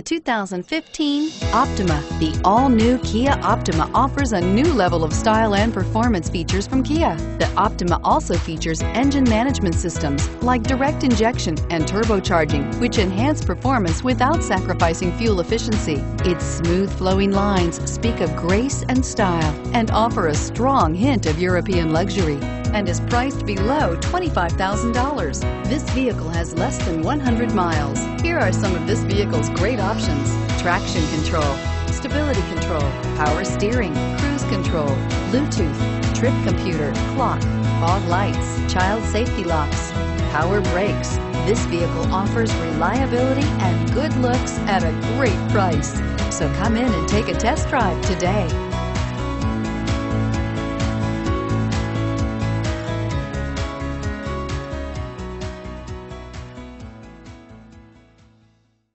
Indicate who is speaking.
Speaker 1: The 2015 Optima. The all-new Kia Optima offers a new level of style and performance features from Kia. The Optima also features engine management systems like direct injection and turbocharging, which enhance performance without sacrificing fuel efficiency. Its smooth flowing lines speak of grace and style and offer a strong hint of European luxury and is priced below $25,000. This vehicle has less than 100 miles. Here are some of this vehicle's great options. Traction control, stability control, power steering, cruise control, Bluetooth, trip computer, clock, fog lights, child safety locks, power brakes. This vehicle offers reliability and good looks at a great price. So come in and take a test drive today.